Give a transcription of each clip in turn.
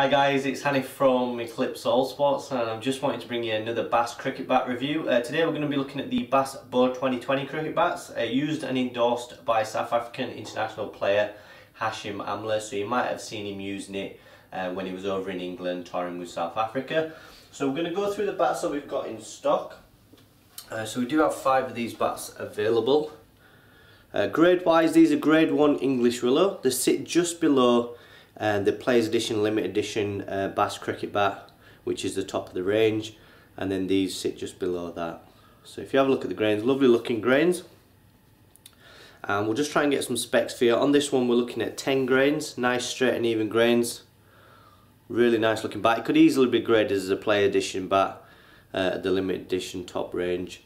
Hi guys, it's Hanif from Eclipse All Sports and I'm just wanting to bring you another BAS cricket bat review. Uh, today we're going to be looking at the BAS Bow 2020 cricket bats, uh, used and endorsed by South African international player Hashim Amla, so you might have seen him using it uh, when he was over in England touring with South Africa. So we're going to go through the bats that we've got in stock. Uh, so we do have five of these bats available. Uh, grade wise, these are grade 1 English Willow. They sit just below and the Players Edition Limited Edition uh, BAS Cricket Bat which is the top of the range. And then these sit just below that. So if you have a look at the grains lovely looking grains. And we'll just try and get some specs for you. On this one we're looking at 10 grains nice straight and even grains. Really nice looking bat. It could easily be graded as a Player Edition bat uh, the limited edition top range.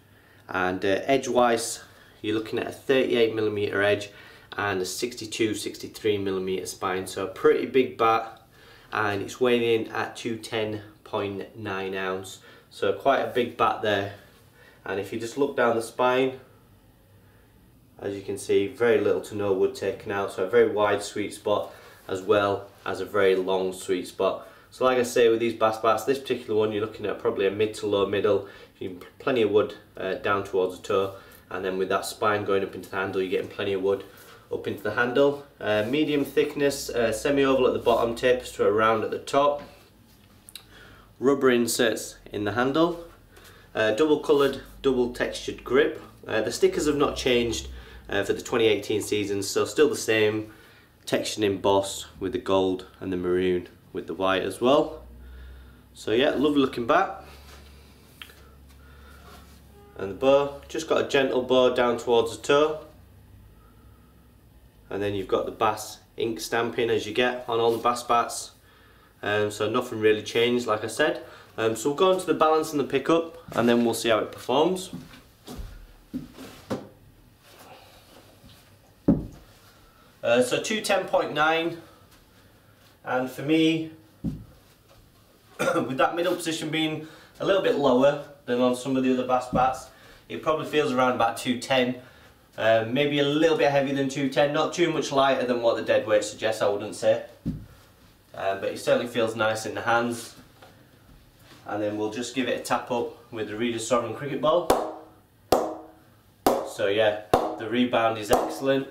And uh, edge wise you're looking at a 38 millimeter edge and a 62 63 millimeter spine. So a pretty big bat and it's weighing in at 210.9 ounce. So quite a big bat there. And if you just look down the spine as you can see very little to no wood taken out. So a very wide sweet spot as well as a very long sweet spot. So like I say with these BAS bats this particular one you're looking at probably a mid to low middle. Plenty of wood uh, down towards the toe. And then with that spine going up into the handle you're getting plenty of wood up into the handle. Uh, medium thickness, uh, semi-oval at the bottom, tapers to a round at the top. Rubber inserts in the handle. Uh, double coloured, double textured grip. Uh, the stickers have not changed uh, for the 2018 season, so still the same textured embossed with the gold and the maroon with the white as well. So yeah, lovely looking bat. And the bow, just got a gentle bow down towards the toe and then you've got the BAS ink stamping as you get on all the BAS bats. Um, so nothing really changed like I said. Um, so we'll go into the balance and the pickup and then we'll see how it performs. Uh, so 210.9 and for me with that middle position being a little bit lower than on some of the other BAS bats it probably feels around about 210 um, maybe a little bit heavier than 210, not too much lighter than what the dead weight suggests, I wouldn't say. Um, but it certainly feels nice in the hands. And then we'll just give it a tap up with the Reader Sovereign Cricket Ball. So yeah, the rebound is excellent,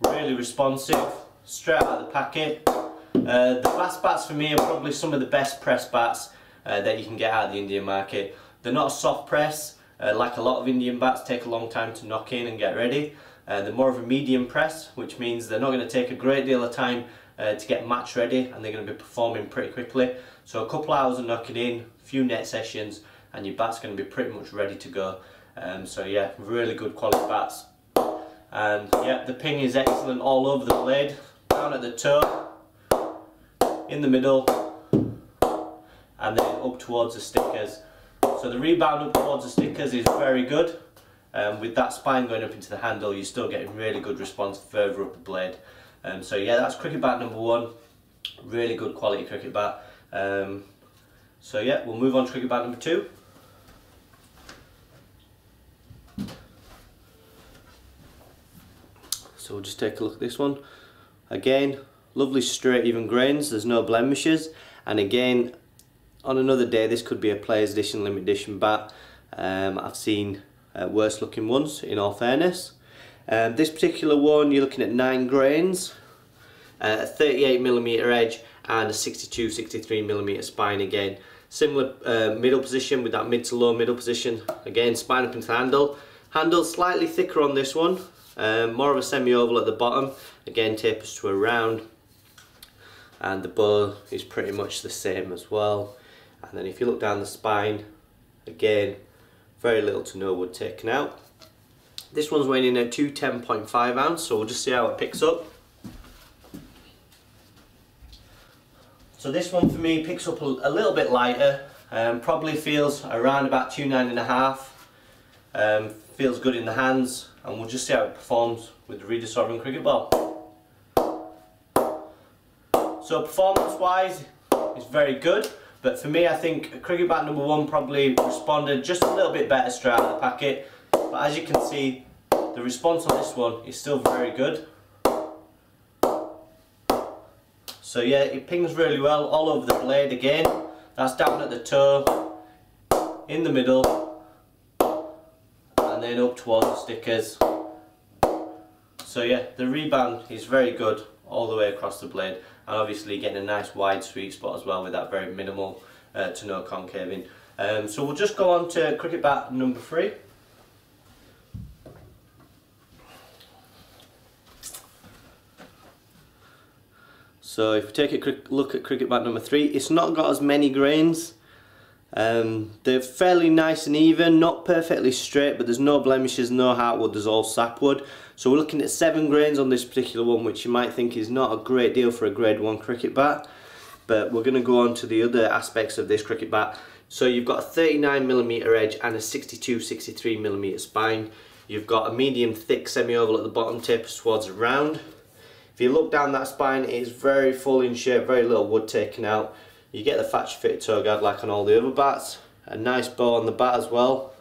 really responsive, straight out of the packet. Uh, the BAS bats for me are probably some of the best press bats uh, that you can get out of the Indian market. They're not a soft press, uh, like a lot of Indian bats take a long time to knock in and get ready. Uh, they're more of a medium press which means they're not going to take a great deal of time uh, to get match ready and they're going to be performing pretty quickly. So a couple hours of knocking in, a few net sessions and your bat's going to be pretty much ready to go. Um, so yeah, really good quality bats. And yeah, the ping is excellent all over the blade, down at the toe, in the middle, and then up towards the stickers. So the rebound up towards the stickers is very good. Um, with that spine going up into the handle, you're still getting really good response further up the blade. Um, so yeah, that's cricket bat number one. Really good quality cricket bat. Um, so yeah, we'll move on to cricket bat number two. So we'll just take a look at this one. Again, lovely straight even grains, there's no blemishes. And again, on another day this could be a player's edition limited edition bat. Um, I've seen uh, worse looking ones in all fairness. Um, this particular one you're looking at 9 grains uh, a 38 millimeter edge and a 62 63 millimeter spine again. Similar uh, middle position with that mid to low middle position. Again spine up into the handle. Handle slightly thicker on this one um, more of a semi-oval at the bottom. Again tapers to a round and the bow is pretty much the same as well and then if you look down the spine again very little to no wood taken out. This one's weighing in at 210.5 ounce so we'll just see how it picks up. So this one for me picks up a, a little bit lighter um, probably feels around about two nine and a half um, feels good in the hands and we'll just see how it performs with the Reader Sovereign cricket ball. So performance wise it's very good but for me, I think cricket bat number one probably responded just a little bit better straight out of the packet. But as you can see, the response on this one is still very good. So So yeah, it pings really well all over the blade again. That's down at the toe, in the middle, and then up towards the stickers. So yeah, the rebound is very good all the way across the blade and obviously getting a nice wide sweet spot as well with that very minimal uh, to no concaving. Um, so we'll just go on to cricket bat number three. So if we take a quick look at cricket bat number three, it's not got as many grains. Um, they're fairly nice and even, not perfectly straight, but there's no blemishes, no heartwood, there's all sapwood. So we're looking at seven grains on this particular one, which you might think is not a great deal for a grade one cricket bat. But we're going to go on to the other aspects of this cricket bat. So you've got a 39mm edge and a 62-63mm spine. You've got a medium thick semi-oval at the bottom tip towards the round. If you look down that spine, it is very full in shape, very little wood taken out. You get the factory fit toe guard like on all the other bats. A nice bow on the bat as well.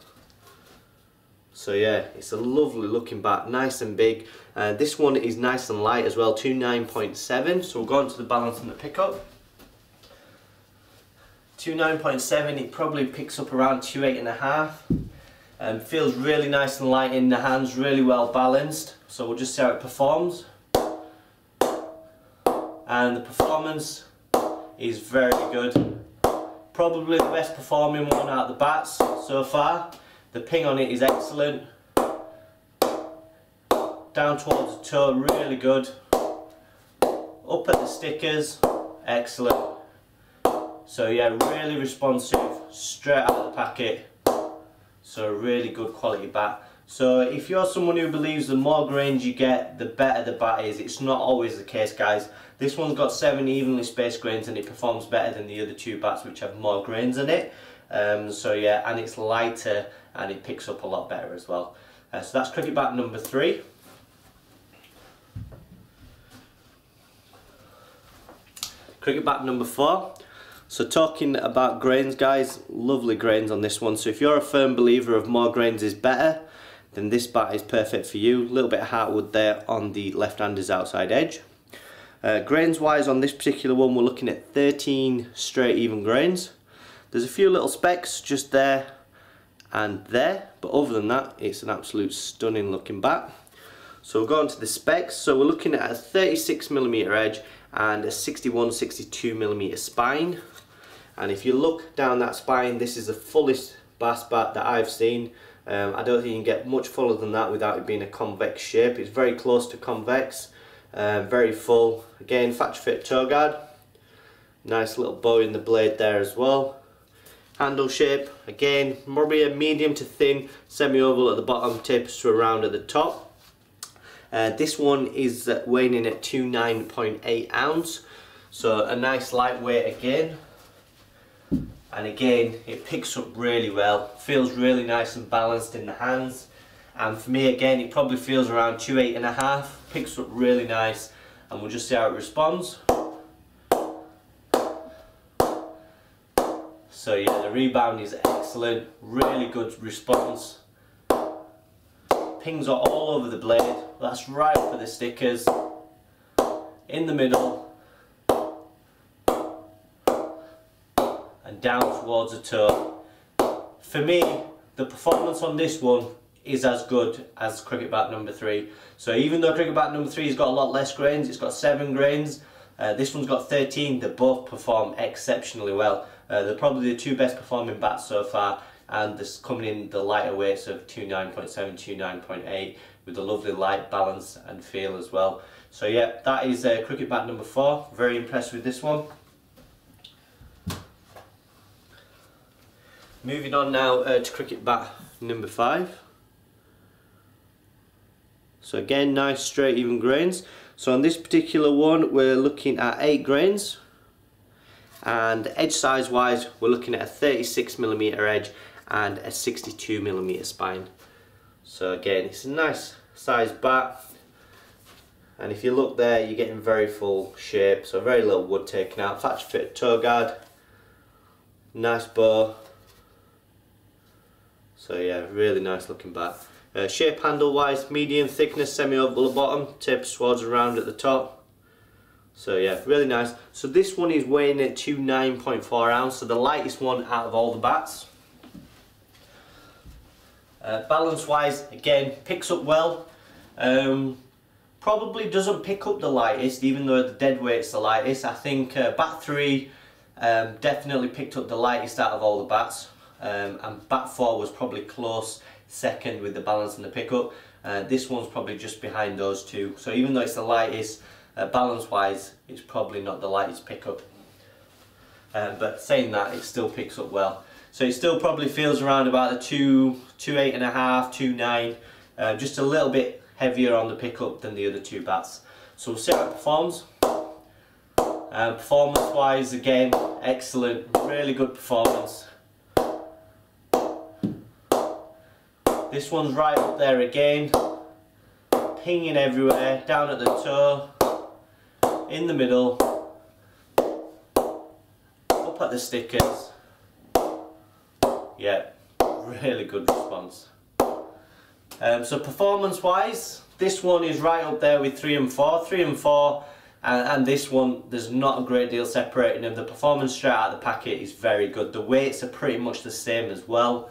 So yeah, it's a lovely looking bat, nice and big. Uh, this one is nice and light as well, 29.7. So we'll go on to the balance and the pickup. 29.7, it probably picks up around 28.5. Um, feels really nice and light in the hands, really well balanced. So we'll just see how it performs and the performance is very good. Probably the best performing one out of the bats so far. The ping on it is excellent. Down towards the toe, really good. Up at the stickers, excellent. So yeah, really responsive, straight out of the packet. So really good quality bat. So if you're someone who believes the more grains you get, the better the bat is, it's not always the case guys. This one's got seven evenly spaced grains and it performs better than the other two bats which have more grains in it. Um, so yeah, and it's lighter and it picks up a lot better as well. Uh, so that's cricket bat number three. Cricket bat number four. So talking about grains guys, lovely grains on this one. So if you're a firm believer of more grains is better, then this bat is perfect for you. A little bit of heartwood there on the left-hander's outside edge. Uh, grains wise on this particular one we're looking at 13 straight even grains. There's a few little specks just there and there but other than that it's an absolute stunning looking bat. So we'll go on to the specs. So we're looking at a 36mm edge and a 61-62mm spine and if you look down that spine this is the fullest BAS bat that I've seen um, I don't think you can get much fuller than that without it being a convex shape. It's very close to convex, uh, very full. Again, factory fit toe guard. Nice little bow in the blade there as well. Handle shape, again, probably a medium to thin semi-oval at the bottom, tapers to a round at the top. Uh, this one is weighing in at 29.8 ounce, so a nice lightweight again and again it picks up really well feels really nice and balanced in the hands. And for me again it probably feels around two eight and a half picks up really nice. And we'll just see how it responds. So yeah the rebound is excellent really good response. Pings are all over the blade that's right for the stickers. In the middle and down towards the toe. For me, the performance on this one is as good as cricket bat number three. So even though cricket bat number three has got a lot less grains, it's got seven grains, uh, this one's got 13, they both perform exceptionally well. Uh, they're probably the two best performing bats so far and this coming in the lighter weights of 29.7, 29.8 with a lovely light balance and feel as well. So yeah, that is uh, cricket bat number four. Very impressed with this one. Moving on now uh, to cricket bat number five. So again, nice straight even grains. So on this particular one, we're looking at eight grains. And edge size wise, we're looking at a 36 millimeter edge and a 62 millimeter spine. So again, it's a nice size bat. And if you look there, you're getting very full shape, so very little wood taken out. Factory fit toe guard, nice bow, so yeah, really nice looking bat. Uh, shape handle wise, medium thickness, semi-oval bottom, tapers towards around at the top. So yeah, really nice. So this one is weighing at 29.4 ounce, so the lightest one out of all the bats. Uh, balance wise, again, picks up well. Um, probably doesn't pick up the lightest, even though the dead weight's the lightest. I think uh, bat 3 um, definitely picked up the lightest out of all the bats. Um, and bat 4 was probably close second with the balance and the pickup. Uh, this one's probably just behind those two. So even though it's the lightest, uh, balance wise it's probably not the lightest pickup. Um, but saying that it still picks up well. So it still probably feels around about the two two eight and a half two nine uh, just a little bit heavier on the pickup than the other two bats. So we'll see how it performs. Uh, performance wise again excellent really good performance this one's right up there again pinging everywhere down at the toe in the middle, up at the stickers. Yeah, really good response. Um, so performance wise, this one is right up there with 3 and 4. 3 and 4 and, and, this one, there's not a great deal separating them. The performance straight out of the packet is very good. The weights are pretty much the same as well.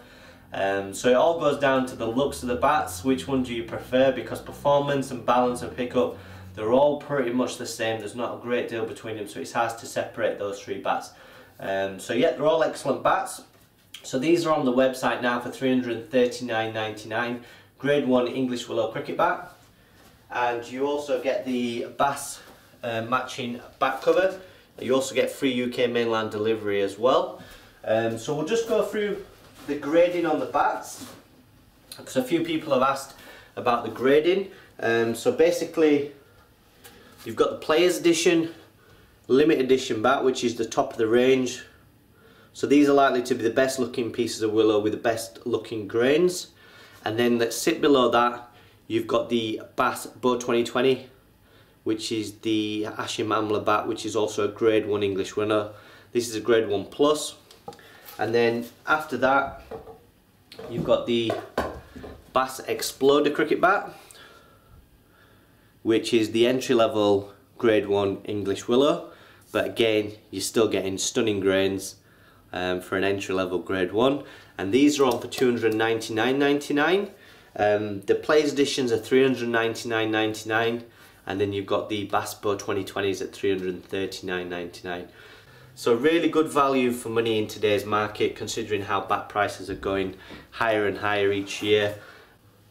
Um, so it all goes down to the looks of the bats. Which one do you prefer? Because performance and balance and pickup they're all pretty much the same. There's not a great deal between them, so it's hard to separate those three bats. Um, so yeah, they're all excellent bats. So these are on the website now for 339.99. Grade 1 English Willow Cricket Bat. And you also get the BAS uh, matching back cover. You also get free UK mainland delivery as well. Um, so we'll just go through the grading on the bats. Because a few people have asked about the grading. Um, so basically You've got the Players Edition, Limited Edition bat, which is the top of the range. So these are likely to be the best looking pieces of willow with the best looking grains. And then let's sit below that, you've got the BAS Bow 2020, which is the Hashim Amla bat, which is also a grade 1 English winner. This is a grade 1 plus. And then after that, you've got the BAS Exploder cricket bat which is the entry level grade 1 English Willow. But again you're still getting stunning grains um, for an entry level grade 1 and these are on for 299.99 um, the Players editions are 399.99 and then you've got the BAS Bow 2020s at 339.99 so really good value for money in today's market considering how bat prices are going higher and higher each year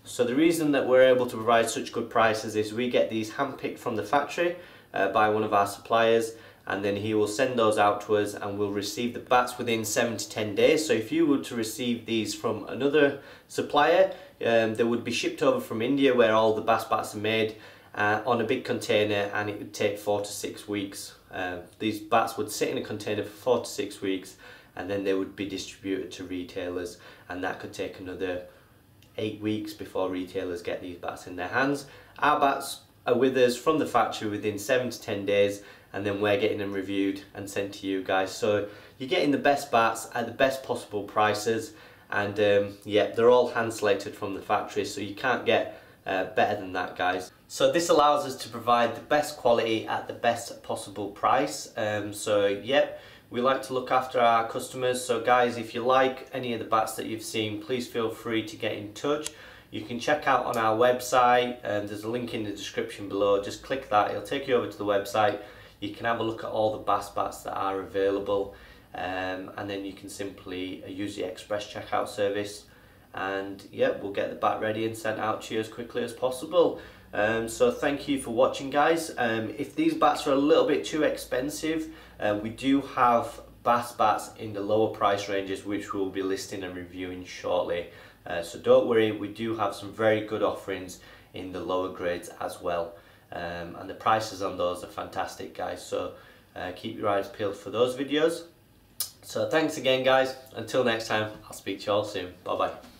so the reason that we're able to provide such good prices is we get these handpicked from the factory uh, by one of our suppliers and then he will send those out to us and we'll receive the bats within 7 to 10 days. So if you were to receive these from another supplier, um, they would be shipped over from India where all the BAS bats are made uh, on a big container and it would take 4 to 6 weeks. Uh, these bats would sit in a container for 4 to 6 weeks and then they would be distributed to retailers and that could take another eight weeks before retailers get these bats in their hands. Our bats are with us from the factory within seven to 10 days and then we're getting them reviewed and sent to you guys. So you're getting the best bats at the best possible prices and um, yeah, they're all hand selected from the factory so you can't get uh, better than that guys. So this allows us to provide the best quality at the best possible price. Um, so yep, we like to look after our customers. So guys, if you like any of the bats that you've seen, please feel free to get in touch. You can check out on our website, and there's a link in the description below. Just click that, it'll take you over to the website. You can have a look at all the BAS bats that are available. Um, and then you can simply uh, use the express checkout service and yeah we'll get the bat ready and sent out to you as quickly as possible um, so thank you for watching guys um, if these bats are a little bit too expensive uh, we do have BAS bats in the lower price ranges which we'll be listing and reviewing shortly. Uh, so don't worry, we do have some very good offerings in the lower grades as well. Um, and the prices on those are fantastic guys. So uh, keep your eyes peeled for those videos. So thanks again guys. Until next time, I'll speak to you all soon. Bye bye.